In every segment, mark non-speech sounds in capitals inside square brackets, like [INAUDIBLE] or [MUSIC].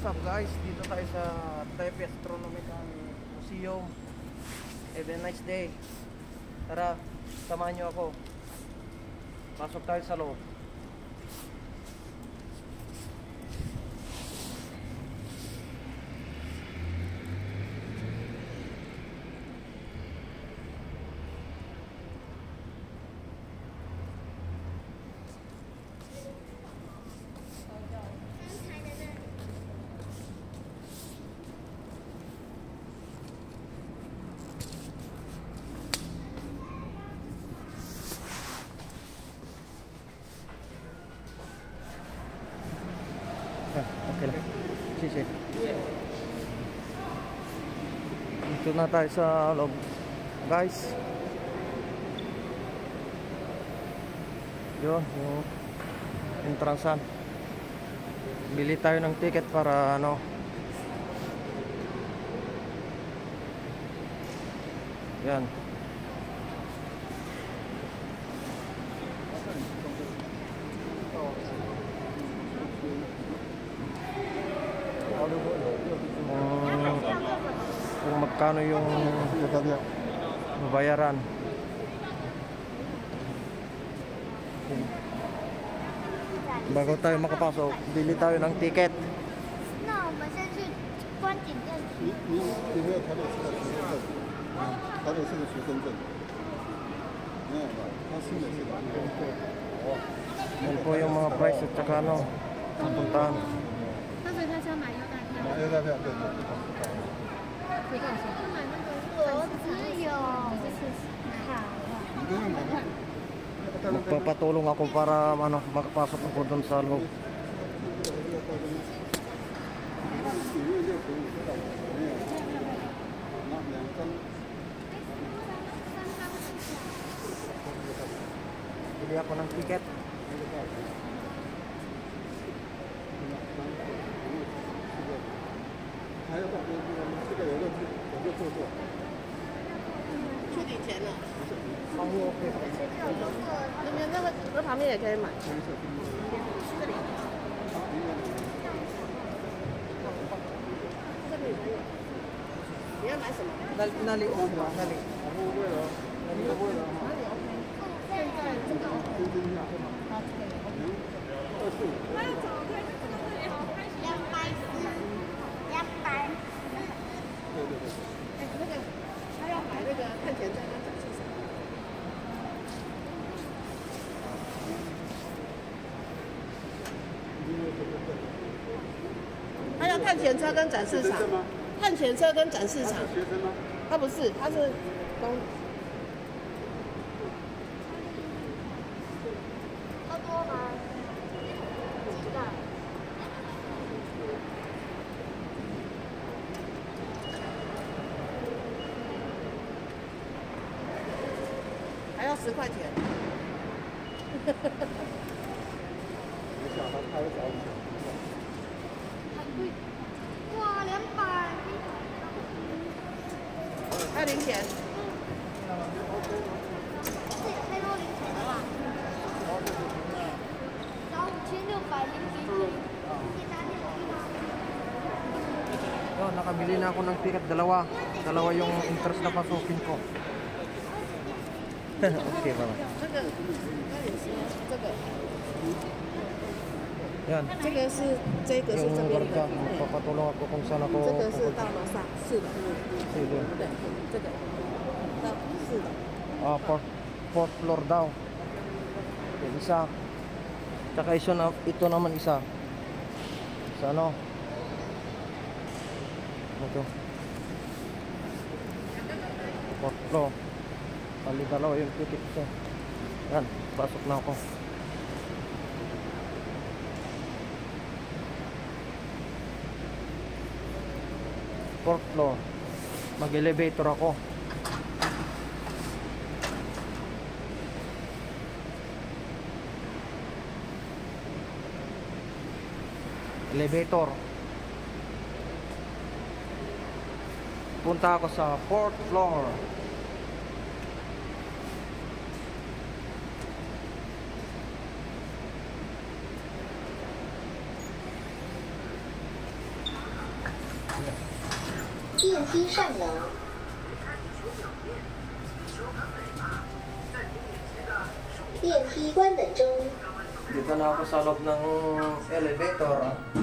What's up guys? Dito tayo sa Taipei Astronomical Museum. Have a nice day. Tara, samahan nyo ako. Pasok tayo sa loob. Ah, okay lang. Sisi. Dito na tayo sa loob. Guys. Yun, yung entrancean. Bili tayo ng ticket para ano. Yan. 证？台北市的学生证？没有吧？他新的是吧？ Yan po yung mga price at saka ano, ang puntahan. 那所以他是要买优待票，买 A 代票对对。 Magpapatulong ako para ano, magpasok ako doon sa loob. Pili ako ng tiket. ticket. Ayo Pak, kita masuk ke dalam. 就坐坐。处理钱了。窗户 OK 吗？那边那个那旁边也可以买。这里。你要买什么？那那里？他要看钱车跟展示场学生吗，看钱车跟展示场。学生吗？他不是，他是公 ako ng ticket dalawa. Dalawa yung interest na pasukin ko. [LAUGHS] okay, mama. Yan. Yung barka, magpapatulong ako kung saan ako pupunta. Sige. Ah, fourth, fourth floor daw. Yan, isa. Tsaka ito, na, ito naman isa. Sa ano? Ano to? Bali dalawa yung ticket ko. Yan, pasok na ako. Fourth floor. Mag-elevator ako. elevator punta ako sa fourth floor 电梯上楼。 电梯关门中。 Dito na ako sa loob ng elevator. ah. “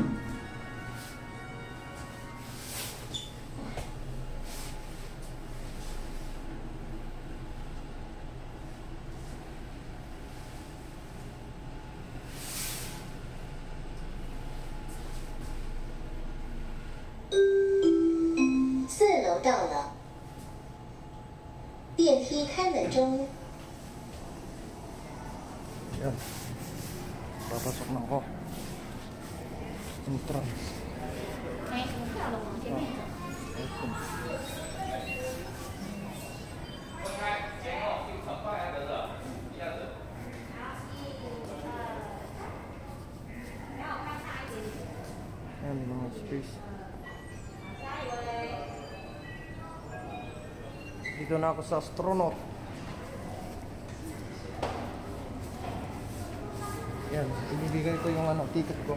Dito na ako sa astronaut. Yan, ibibigay ko yung ano, ticket ko.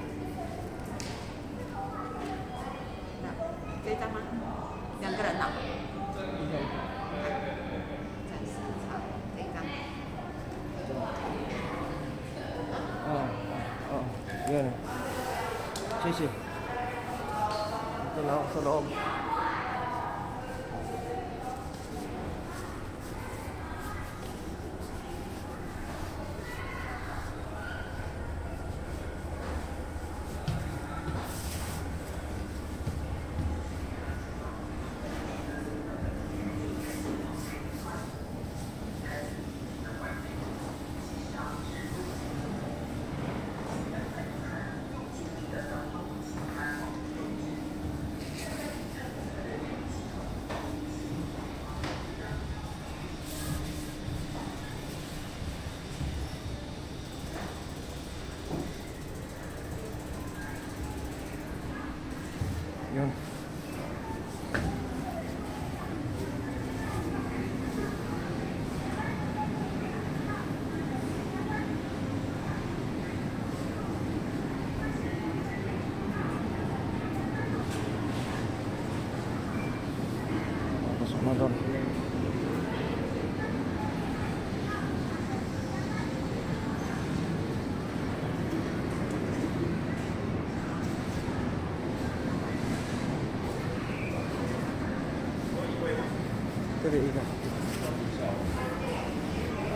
gì cả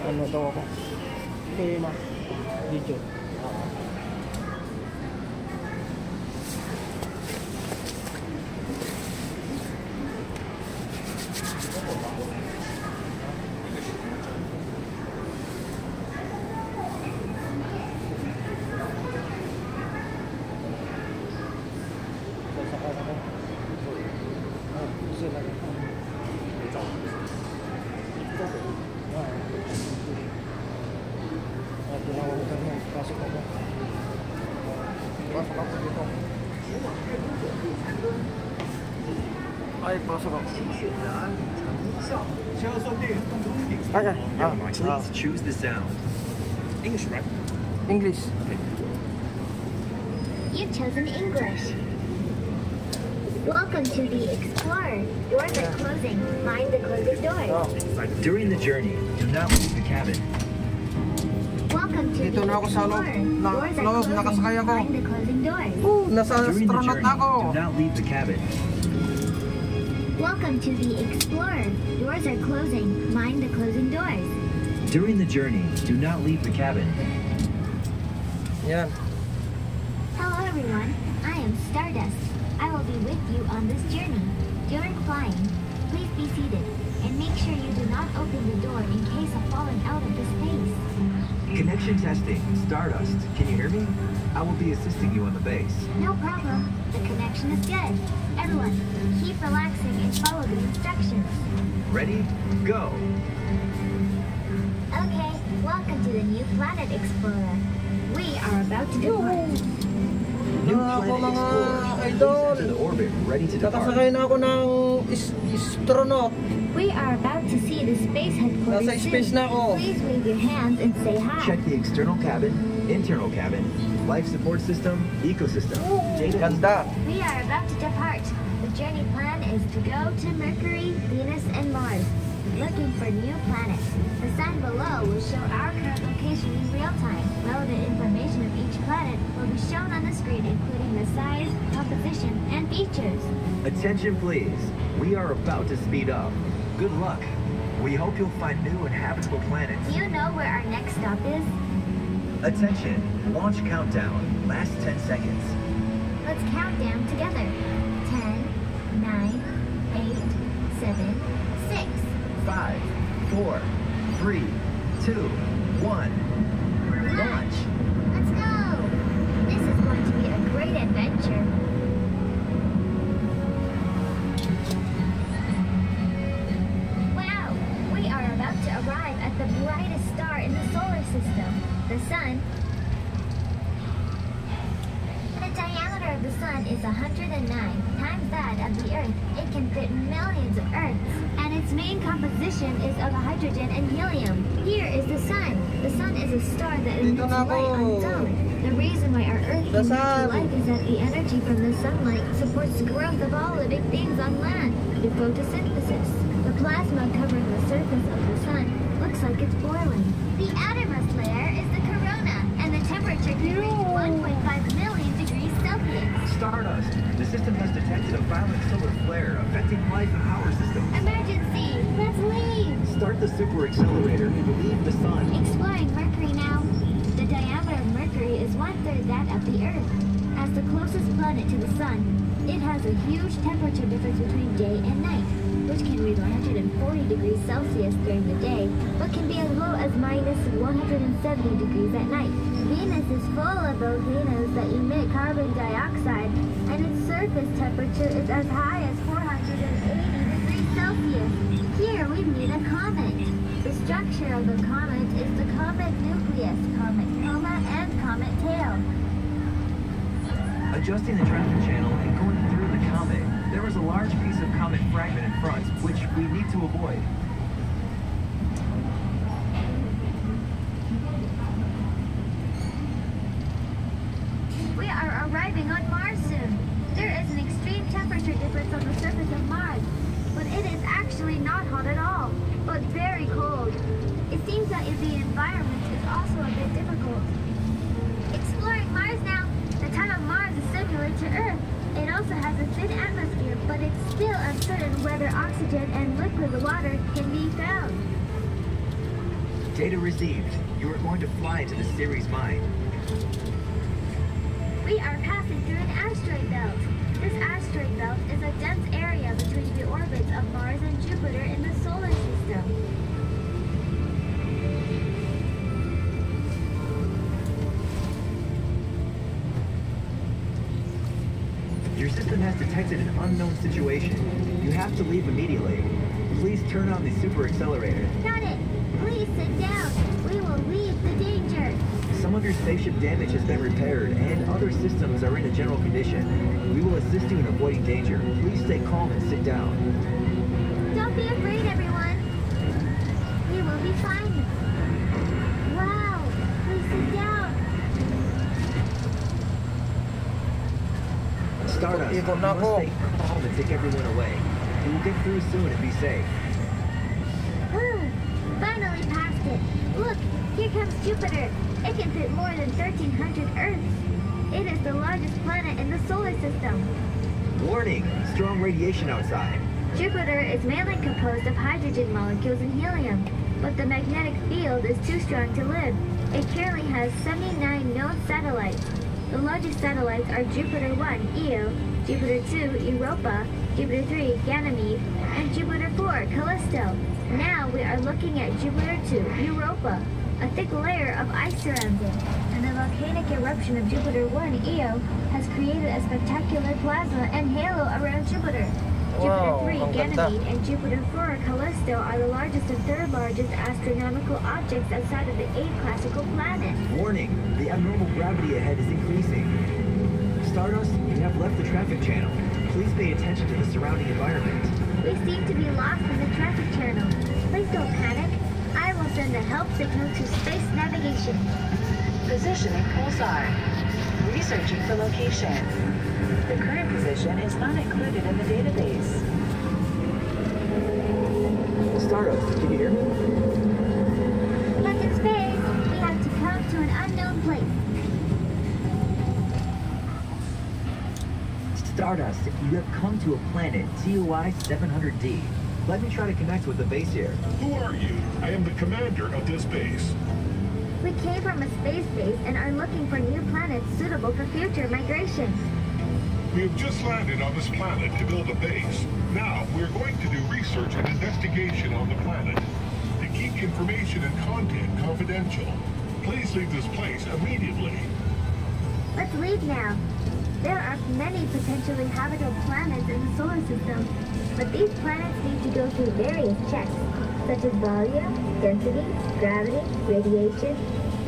ăn mà to. quá Ay, ay, ah, Please ah, choose the sound. English, right? English. You've chosen English. Welcome to the Explorer. Doors are closing. Mind the closing doors. Oh, During the journey, do not leave the cabin. Welcome to Dito the na ako sa loob. Explorer. Na- Doors are loob, closing. nakasakay ako. Mind the closing doors. nasa During the astronaut journey, na ako. do not leave the cabin. Welcome to the Explorer. Doors are closing. Mind the closing doors. During the journey, do not leave the cabin. Yeah. Hello everyone. I am Stardust. I will be with you on this journey. During flying, please be seated and make sure you do not open the door in case of falling out of the space. Connection testing. Stardust. Can you hear me? I will be assisting you on the base. No problem. The connection is good. Everyone, keep relaxing and follow the instructions. Ready? Go. Okay, welcome to the new planet explorer. We are about to depart. New ako planet mga explorer. idol. Please enter the orbit. Ready to Nakasakay depart. na ako ng is- astronaut. We are about to see the space headquarters Nasa space soon. na ako. Please wave your hands and say hi. Check the external cabin, internal cabin, life support system, ecosystem, data. Ganda. We are about to depart. The journey plan is to go to Mercury, Venus, and Mars, looking for new planets. The sign below will show our current location in real time. Relevant information of each planet will be shown on the screen, including the size, composition, and features. Attention please. We are about to speed up. Good luck. We hope you'll find new and habitable planets. Do you know where our next stop is? Attention, launch countdown, last 10 seconds. Let's count down together. 10, 9, 8, 7, 6. 5, 4, 3, 2, 1. Own. The reason why our Earth The can reach life is that the energy from the sunlight supports the growth of all living things on land through photosynthesis. The plasma covering the surface of the sun looks like it's boiling. The outermost layer is the corona, and the temperature can reach 1.5 million degrees Celsius. Stardust. The system has detected a violent solar flare affecting life and power systems. Emergency! Let's leave! Start the super accelerator and leave the sun. Exploring Mercury now. Mercury is one-third that of the Earth. As the closest planet to the Sun, it has a huge temperature difference between day and night, which can reach 140 degrees Celsius during the day, but can be as low as minus 170 degrees at night. Venus is full of volcanoes that emit carbon dioxide, and its surface temperature is as high as 480 degrees Celsius. Here we meet a comet. The structure of the comet is the comet nucleus, comet coma, and comet tail. Adjusting the traffic channel and going through the comet, there is a large piece of comet fragment in front, which we need to avoid. We are arriving on Mars soon. There is an extreme temperature difference on the surface of Mars, but it is actually not hot at all, but very cold. It seems that the environment is also a bit difficult. Exploring Mars now. The time of Mars is similar to Earth. It also has a thin atmosphere, but it's still uncertain whether oxygen and liquid water can be found. Data received. You are going to fly into the Ceres mine. We are passing through an asteroid belt. This asteroid belt is a dense area between the orbits of Mars and Jupiter in the solar system. Your system has detected an unknown situation. You have to leave immediately. Please turn on the super accelerator. Spaceship damage has been repaired, and other systems are in a general condition. We will assist you in avoiding danger. Please stay calm and sit down. Don't be afraid, everyone. We will be fine. Wow! Please sit down. Stardust, you Ikot must stay calm and take everyone away. We will get through soon and be safe. Comes Jupiter. It can fit more than 1,300 Earths. It is the largest planet in the solar system. Warning! Strong radiation outside. Jupiter is mainly composed of hydrogen molecules and helium, but the magnetic field is too strong to live. It currently has 79 known satellites. The largest satellites are Jupiter 1, Io, Jupiter 2, Europa, Jupiter 3, Ganymede, and Jupiter 4, Callisto. Now we are looking at Jupiter 2, Europa. A thick layer of ice surrounds it, and the volcanic eruption of Jupiter 1, Io, has created a spectacular plasma and halo around Jupiter. Wow, Jupiter 3. Ganymede, and Jupiter 4, Callisto are the largest and third largest astronomical objects outside of the eight classical planets. Warning! The abnormal gravity ahead is increasing. Stardust, you have left the traffic channel. Please pay attention to the surrounding environment. We seem to be lost in the traffic channel. Please don't panic. Send a help signal to space navigation. Positioning pulsar. Researching for location. The current position is not included in the database. Stardust, can you hear me? Captain Space, we have to come to an unknown place. Stardust, you have come to a planet TOI 700D. Let me try to connect with the base here. Who are you? I am the commander of this base. We came from a space base and are looking for new planets suitable for future migration. We have just landed on this planet to build a base. Now, we are going to do research and investigation on the planet. To keep information and content confidential, please leave this place immediately. Let's leave now. There are many potentially habitable planets in the solar system, but these planets need to go through various checks, such as volume, density, gravity, radiation,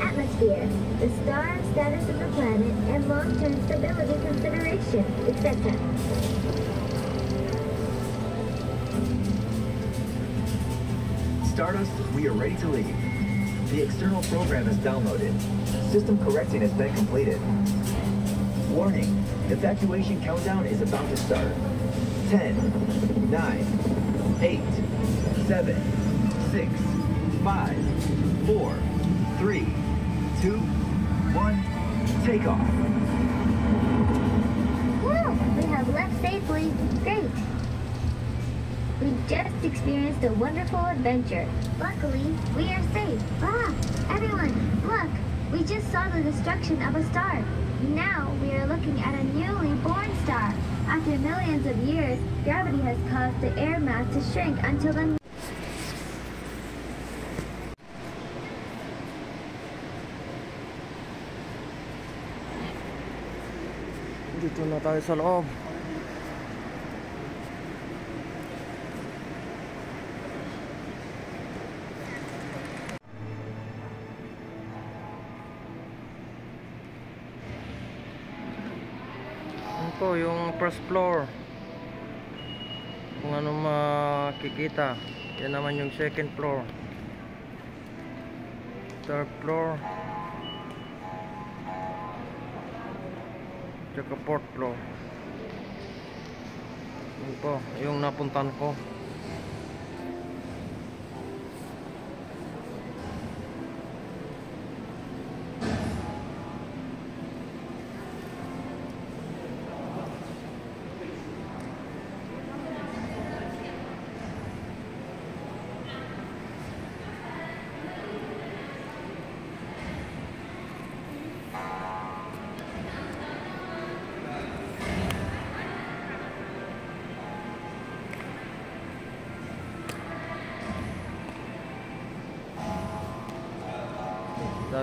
atmosphere, the star status of the planet, and long-term stability consideration, etc. Stardust, we are ready to leave. The external program is downloaded. System correcting has been completed. Warning, evacuation countdown is about to start. 10, 9, 8, 7, 6, 5, 4, 3, 2, 1, take off. We have left safely. Great. We just experienced a wonderful adventure. Luckily, we are safe. Ah, everyone, look! We just saw the destruction of a star. Now we are looking at a newly born star. After millions of years, gravity has caused the air mass to shrink until the Dito na tayo sa loob. Po yung first floor. Kung ano makikita. Yan naman yung second floor. Third floor. Tsaka fourth floor. Yun po, yung napuntan ko.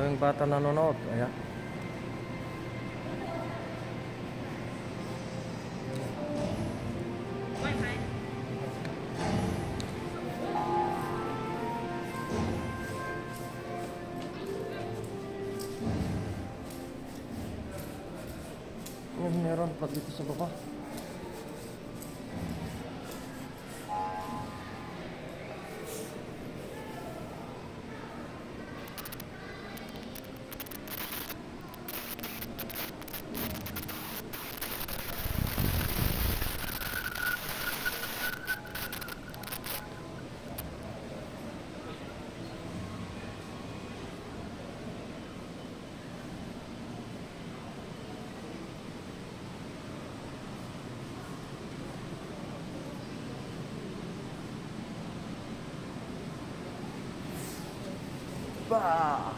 Daming bata nanonood. Ayan. Ba!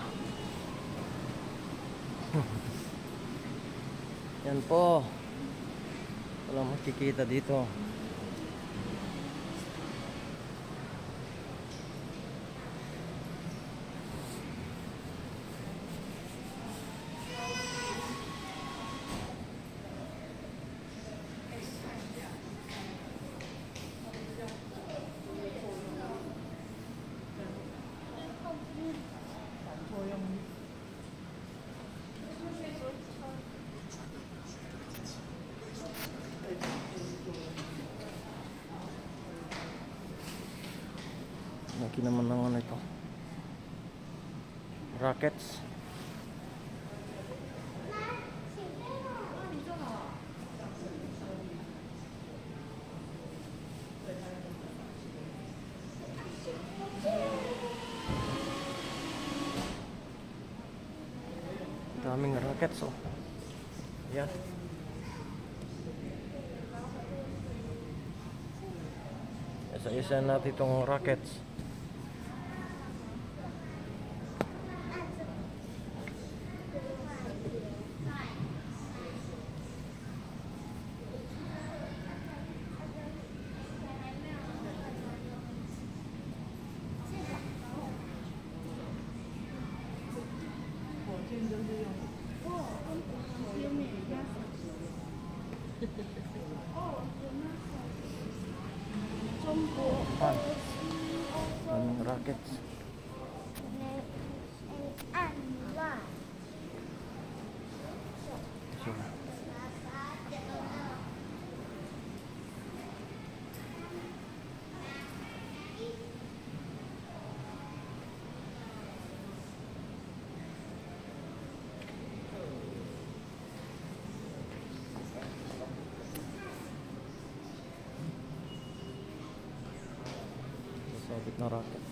Yan po. Walang makikita dito. package daming rockets oh yan isa-isa natin itong 中国，嗯，rockets。ثابت نراك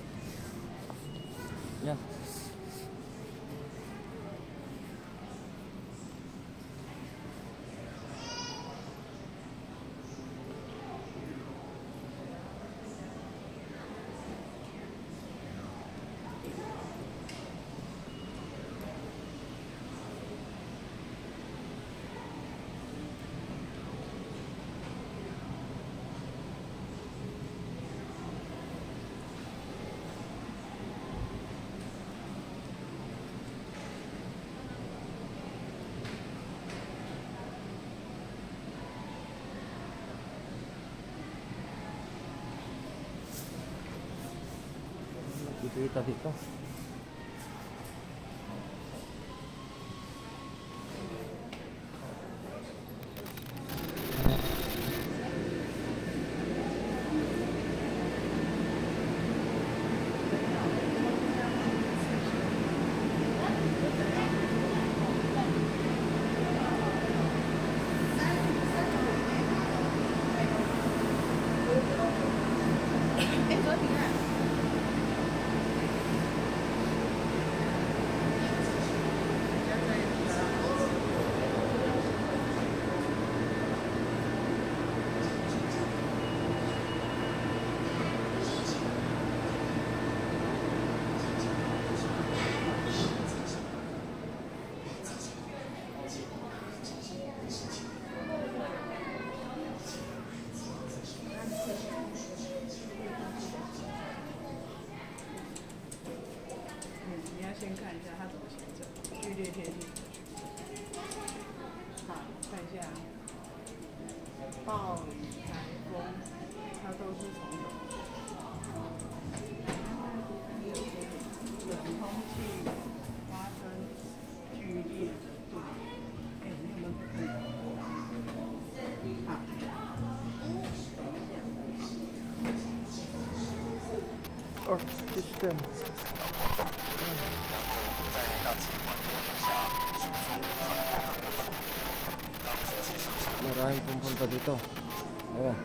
makikita dito. System. Maraming pumunta dito. Oh.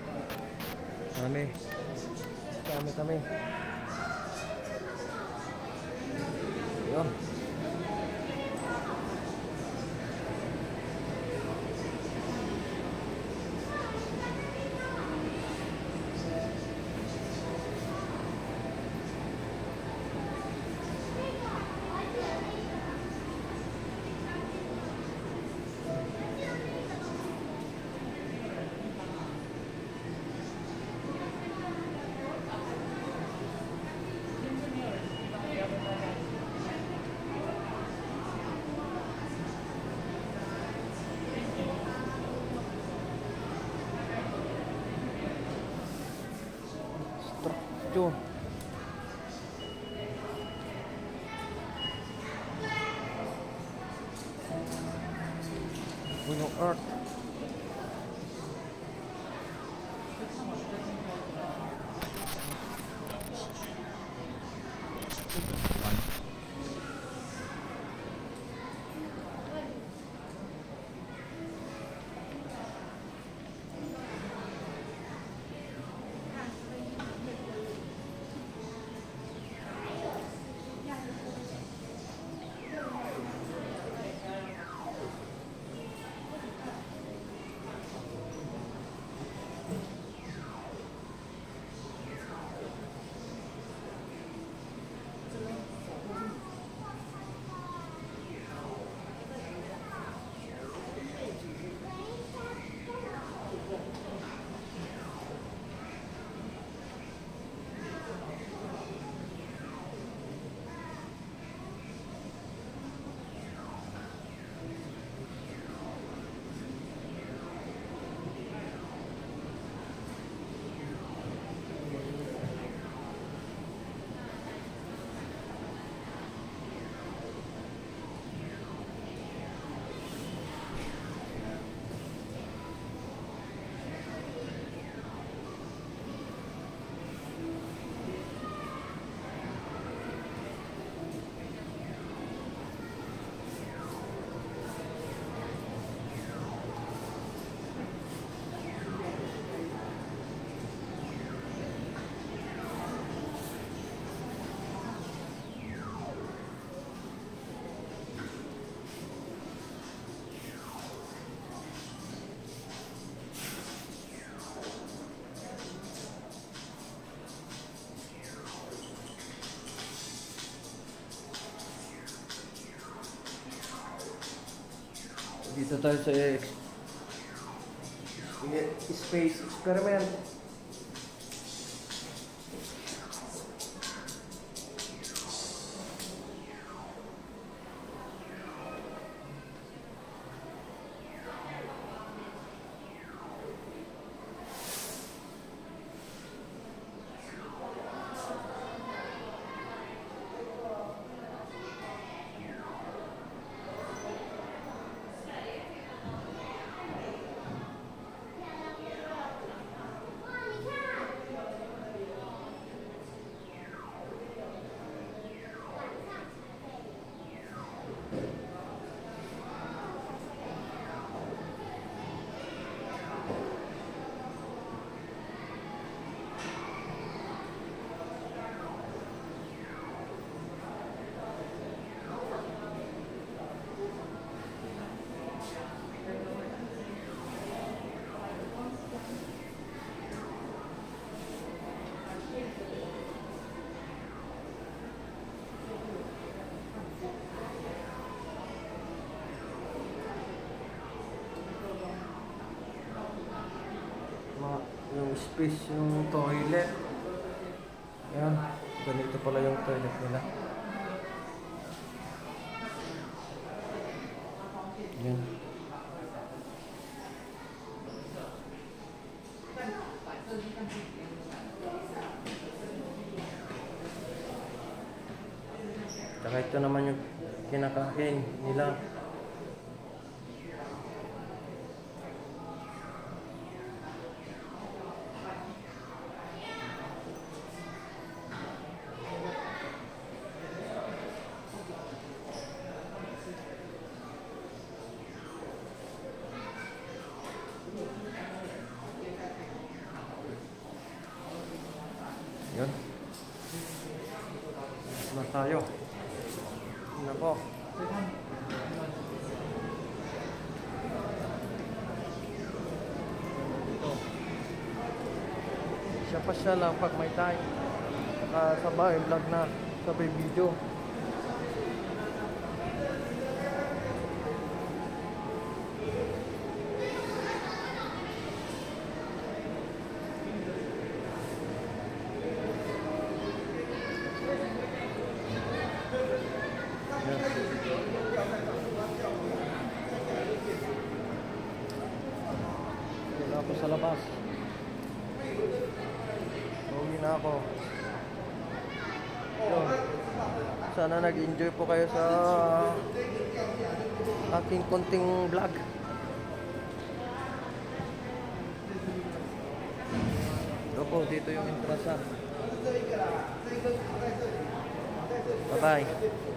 Kami. Kami kami. Dito tayo sa space experiment. Space yung toilet. Yan ganito pala yung toilet nila. Yan. Tsaka ito naman yung kinakain nila Yun. Na tayo. Nako. Ito. Siya pa siya lang pag may time. Saka sabay, vlog na. Sabay video. Wala ako sa labas. Uwi na ako. Yun. Sana nag-enjoy po kayo sa aking konting vlog. Ito dito yung entrance. ah. Bye-bye.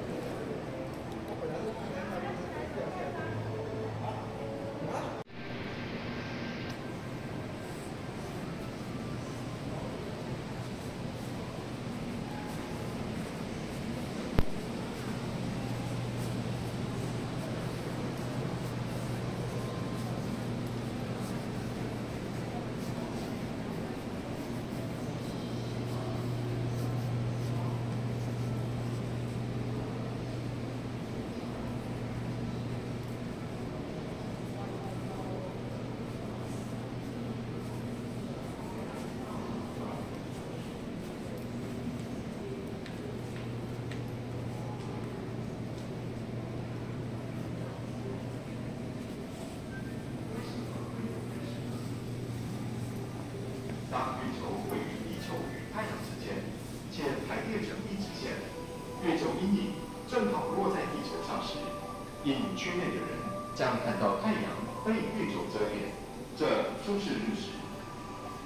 这就是日食。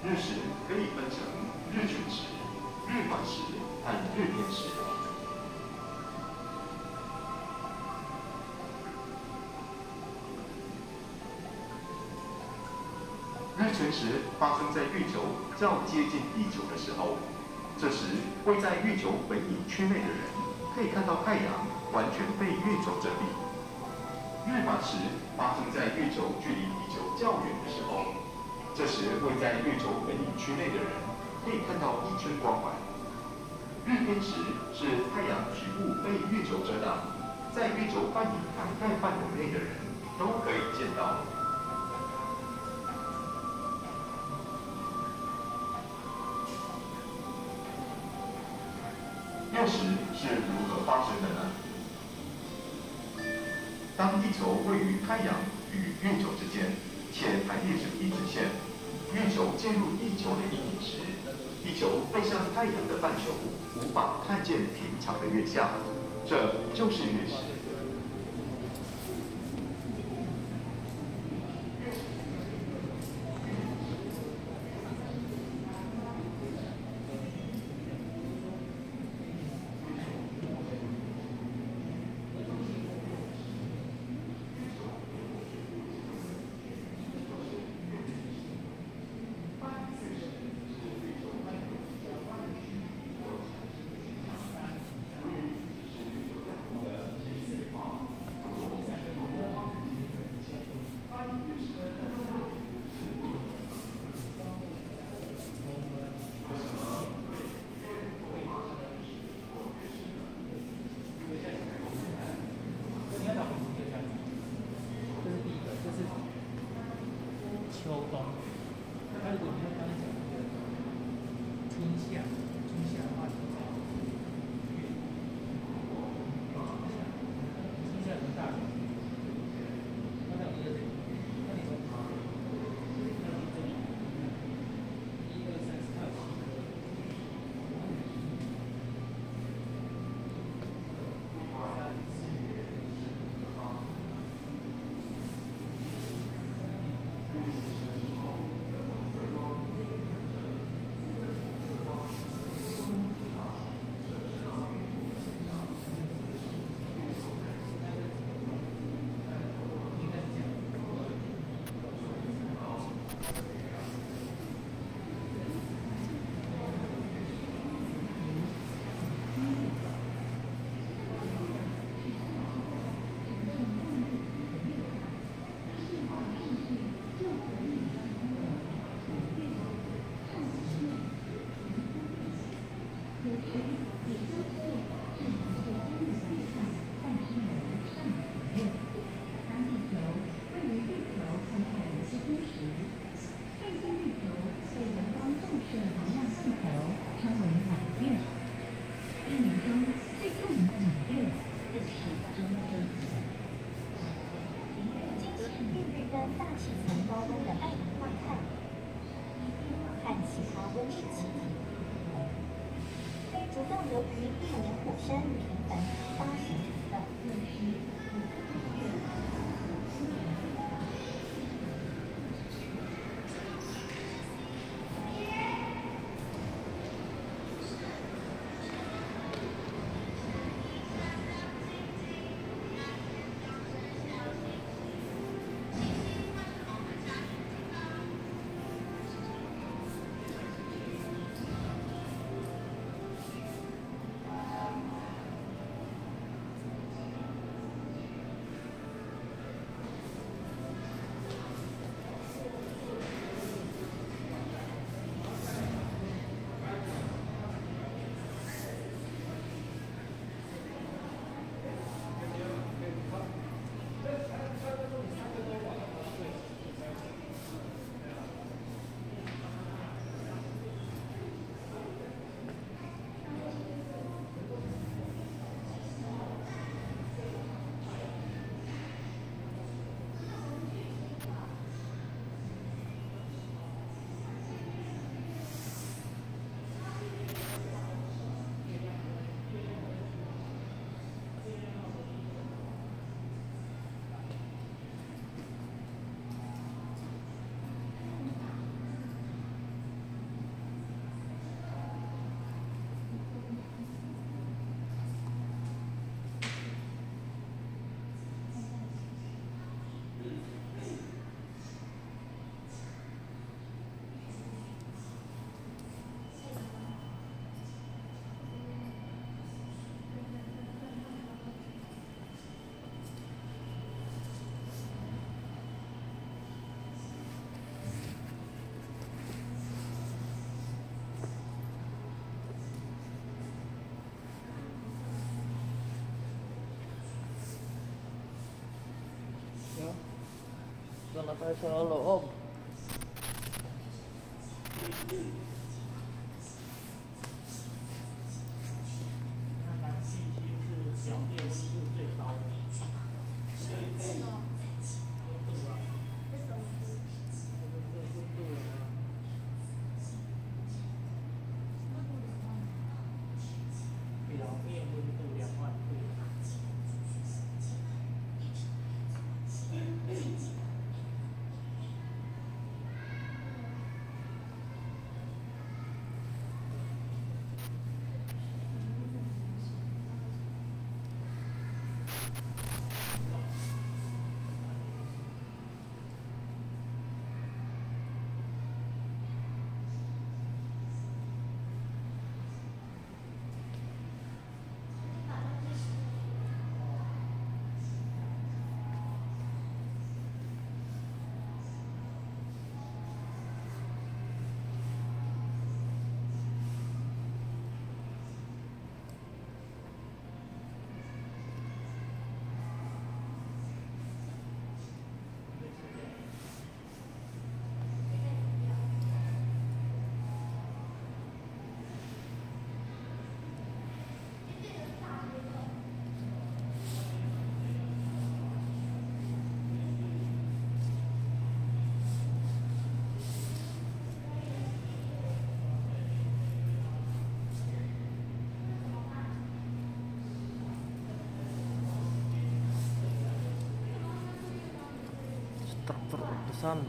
日食可以分成日全食、日环食和日偏食。日全食发生在月球较接近地球的时候，这时位在月球本影区内的人可以看到太阳完全被月球遮蔽。日环食发生在月球距离地球较远的时候，这时位在月球本影区内的人可以看到一圈光环。日偏食是太阳局部被月球遮挡，在月球半影涵盖范围内的人都可以见到。月食是如何发生的呢？当地球位于太阳与月球之间，且排列成一直线，月球进入地球的阴影时，地球背向太阳的半球无法看见平常的月相，这就是月食。Tayo sa loob. The sun.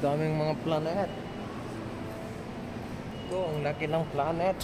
Daming mga planet. Ito, ang laki ng planet.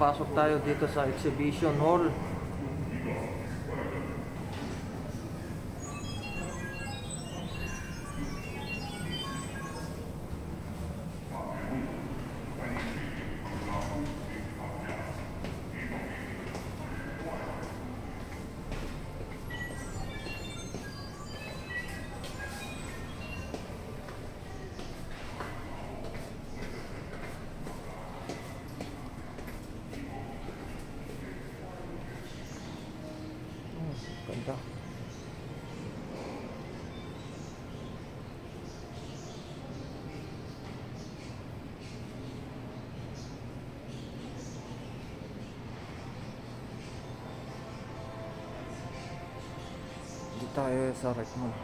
Papasok tayo dito sa exhibition hall. 小孩子嘛。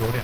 有点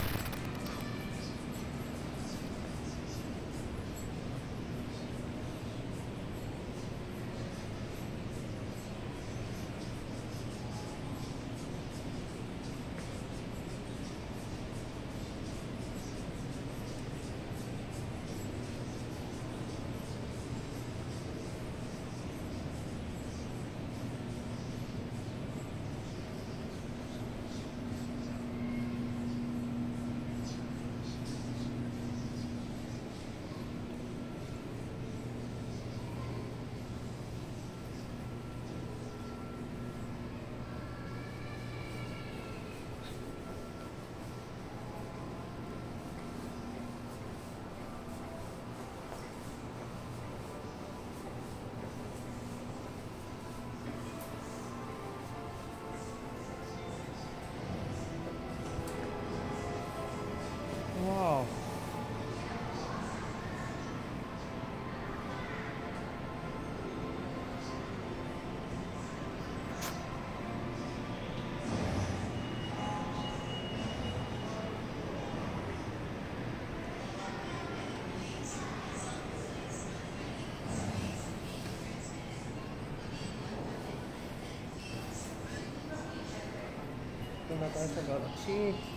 な対策あるし。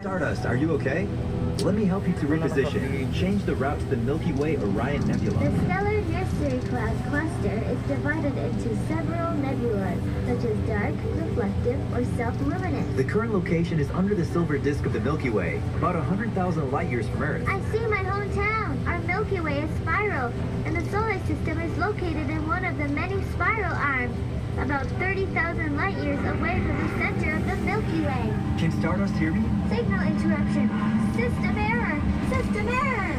Stardust, are you okay? Let me help you to reposition. Change the route to the Milky Way Orion Nebula. The stellar Nursery Cloud cluster is divided into several nebulas, such as dark, reflective, or self-luminous. The current location is under the silver disk of the Milky Way, about 100,000 light years from Earth. I see my hometown. Our Milky Way is spiral, and the solar system is located in one of the many spiral arms, about 30,000 light years away from the center of the Milky Way. Can Stardust hear me? Signal interruption. System error. System error.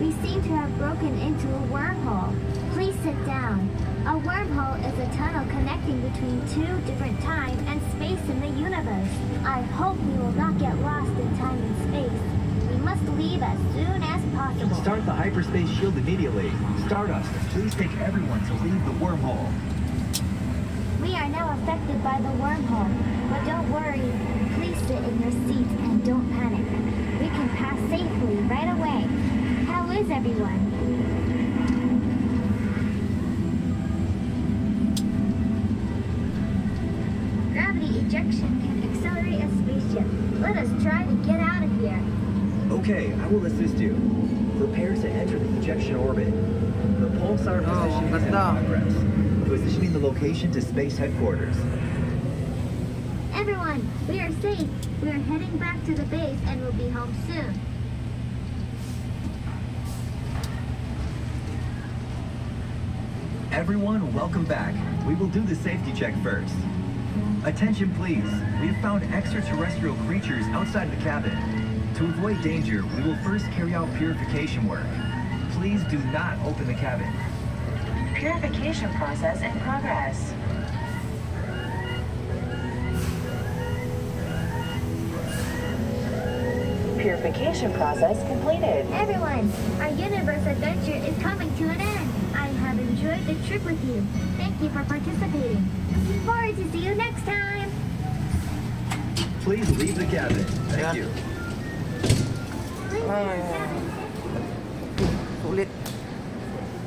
We seem to have broken into a wormhole. Please sit down. A wormhole is a tunnel connecting between two different time and space in the universe. I hope we will not get lost in time and space. We must leave as soon as possible. Start the hyperspace shield immediately. Stardust, please take everyone to leave the wormhole. We are now affected by the wormhole, but don't worry. Please sit in your seats and don't panic. We can pass safely right away. How is everyone? Gravity ejection can accelerate a spaceship. Let us try to get out of here. Okay, I will assist you. Prepare to enter the ejection orbit. The pulsar Oh, positioning is in ganda. progress. Positioning the location to space headquarters. Everyone, we are safe. We are heading back to the base and will be home soon. Everyone, welcome back. We will do the safety check first. Attention please, we have found extraterrestrial creatures outside the cabin. To avoid danger, we will first carry out purification work. Please do not open the cabin. Purification process in progress. Purification process completed. Everyone, our universe adventure is coming to an end. I have enjoyed the trip with you. Thank you for participating. Looking forward to see you next time. Please leave the cabin. Thank Yeah. you. Please Ay, leave the cabin. Sulit.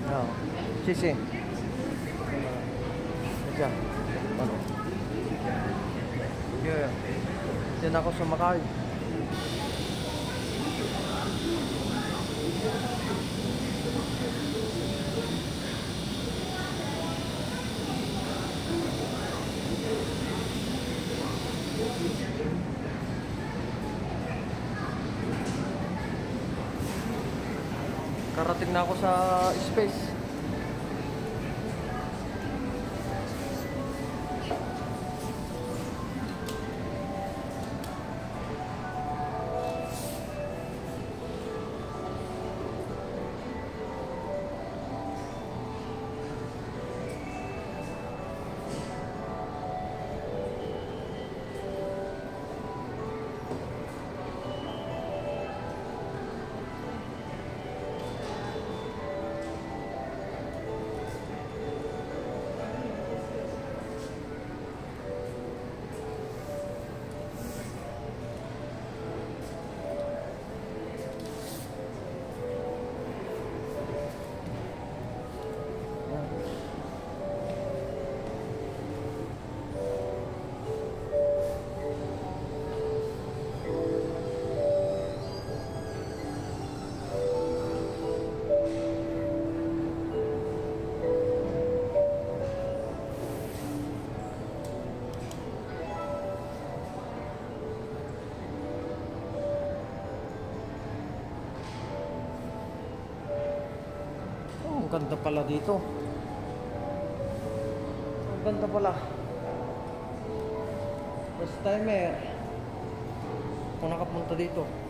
Oh. Sisi. Diyan. Ano? Yeah. Diyan ako sumakay. nossa espécie ang ganda pala dito. Ang ganda pala. First timer. Kung nakapunta dito.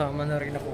Kasama na rin ako.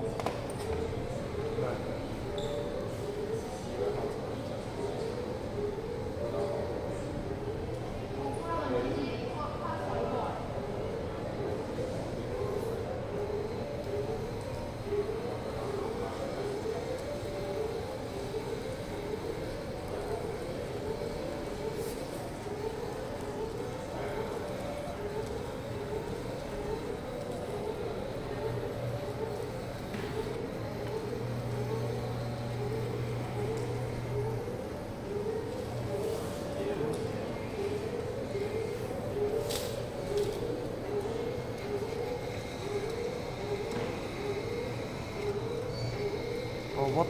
Robot.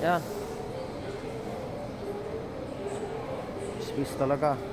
Yan. Space talaga.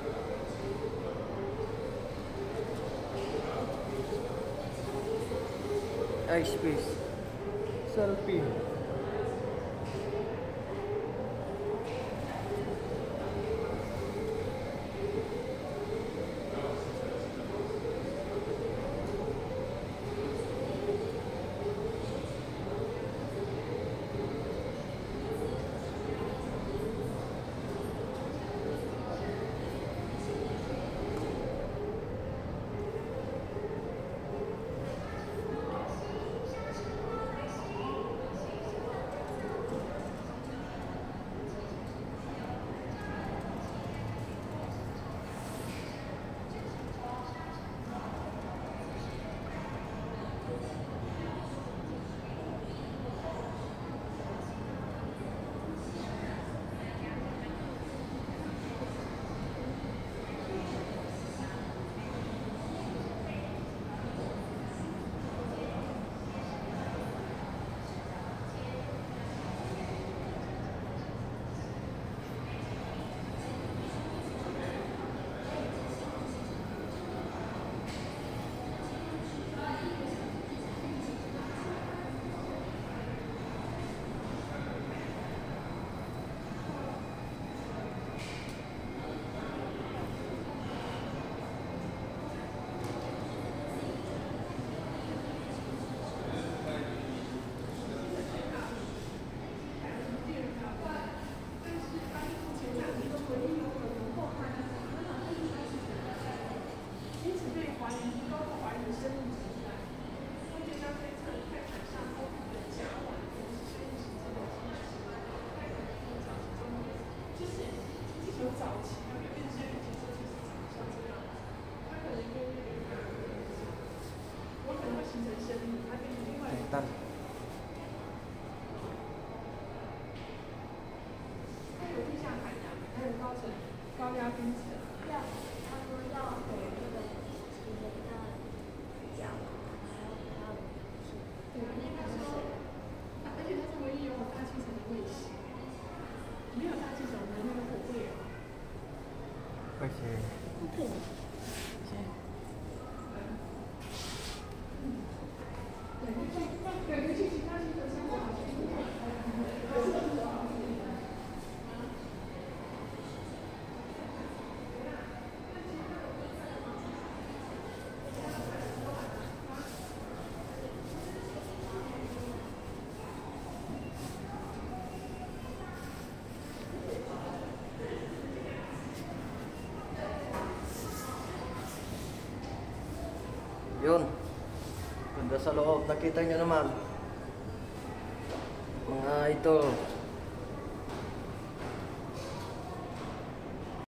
โอ Yun. Ganda sa loob. Nakita nyo naman. Mga ito.